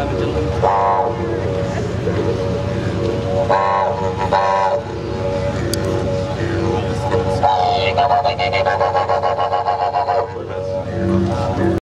rồi mình chân